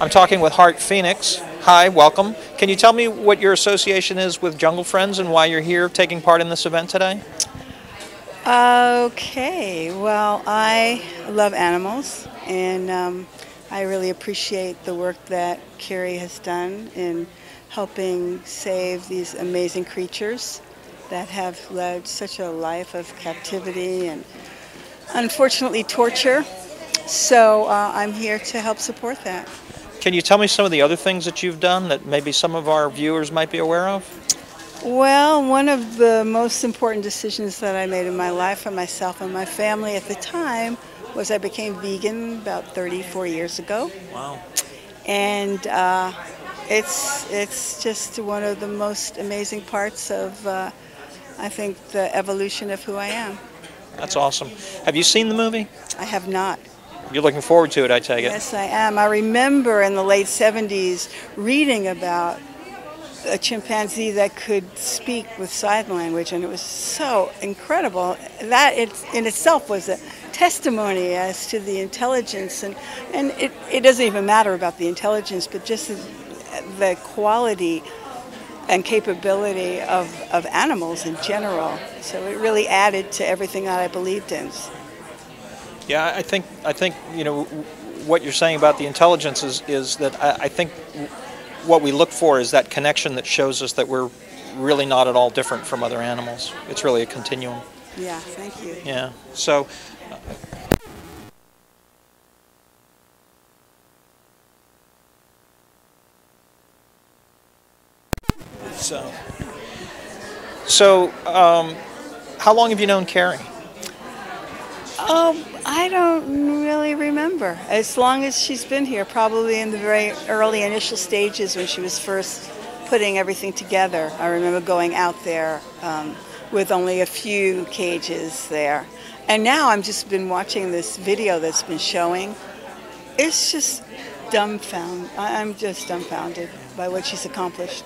I'm talking with Heart Phoenix. Hi, welcome. Can you tell me what your association is with Jungle Friends and why you're here taking part in this event today? Okay, well, I love animals and um, I really appreciate the work that Kari has done in helping save these amazing creatures that have led such a life of captivity and unfortunately torture. So uh, I'm here to help support that. Can you tell me some of the other things that you've done that maybe some of our viewers might be aware of? Well, one of the most important decisions that I made in my life for myself and my family at the time was I became vegan about 34 years ago. Wow. And uh, it's, it's just one of the most amazing parts of, uh, I think, the evolution of who I am. That's awesome. Have you seen the movie? I have not. You're looking forward to it, I take it. Yes, I am. I remember in the late 70s reading about a chimpanzee that could speak with sign language, and it was so incredible. That it, in itself was a testimony as to the intelligence, and, and it, it doesn't even matter about the intelligence, but just the, the quality and capability of, of animals in general. So it really added to everything that I believed in. Yeah, I think I think you know what you're saying about the intelligence is is that I, I think what we look for is that connection that shows us that we're really not at all different from other animals. It's really a continuum. Yeah, thank you. Yeah. So. So, so um, how long have you known Kari? Um, I don't really remember. As long as she's been here, probably in the very early initial stages when she was first putting everything together. I remember going out there um, with only a few cages there. And now I've just been watching this video that's been showing. It's just dumbfounded. I'm just dumbfounded by what she's accomplished.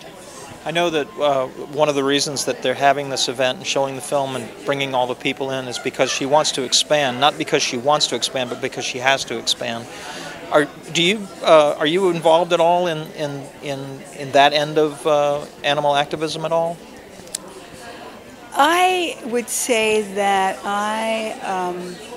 I know that uh, one of the reasons that they're having this event and showing the film and bringing all the people in is because she wants to expand, not because she wants to expand, but because she has to expand. Are do you uh, are you involved at all in in in, in that end of uh, animal activism at all? I would say that I. Um,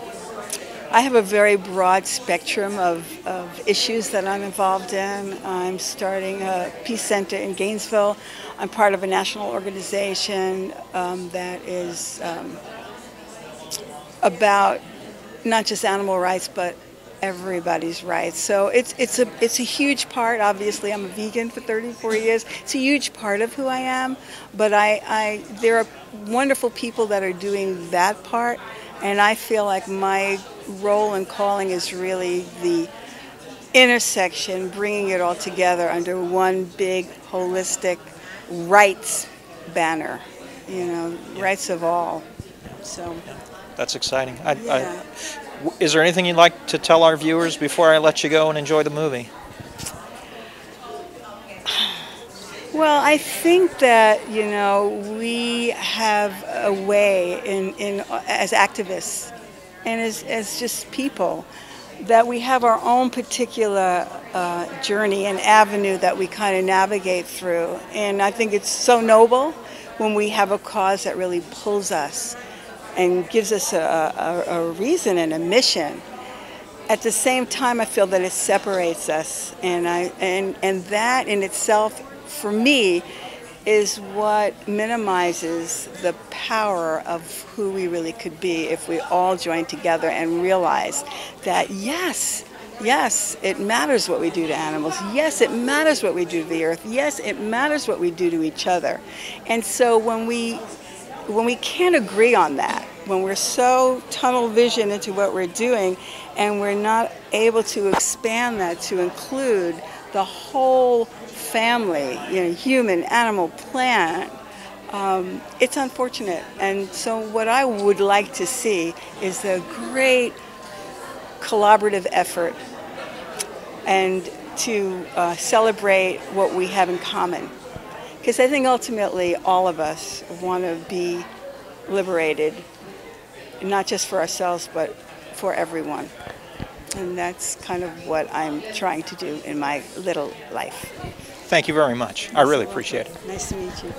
I have a very broad spectrum of, of issues that I'm involved in. I'm starting a peace center in Gainesville. I'm part of a national organization um, that is um, about not just animal rights, but everybody's rights. So it's it's a it's a huge part. Obviously, I'm a vegan for 34 years. It's a huge part of who I am. But I, I there are wonderful people that are doing that part, and I feel like my role and calling is really the intersection, bringing it all together under one big holistic rights banner, you know, yeah. rights of all. So yeah. that's exciting. I, yeah. I, is there anything you'd like to tell our viewers before I let you go and enjoy the movie? Well, I think that you know we have a way in, in as activists and as, as just people that we have our own particular uh, journey and avenue that we kind of navigate through. And I think it's so noble when we have a cause that really pulls us and gives us a, a, a reason and a mission. At the same time, I feel that it separates us, and I and and that in itself, for me, is what minimizes the power of who we really could be if we all join together and realize that yes, yes, it matters what we do to animals. Yes, it matters what we do to the earth. Yes, it matters what we do to each other. And so when we when we can't agree on that, when we're so tunnel vision into what we're doing and we're not able to expand that to include the whole family, you know, human, animal, plant, um, it's unfortunate. And so what I would like to see is a great collaborative effort and to uh, celebrate what we have in common. Because I think ultimately all of us want to be liberated, not just for ourselves, but for everyone. And that's kind of what I'm trying to do in my little life. Thank you very much. I really appreciate it. Nice to meet you.